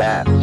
Bad.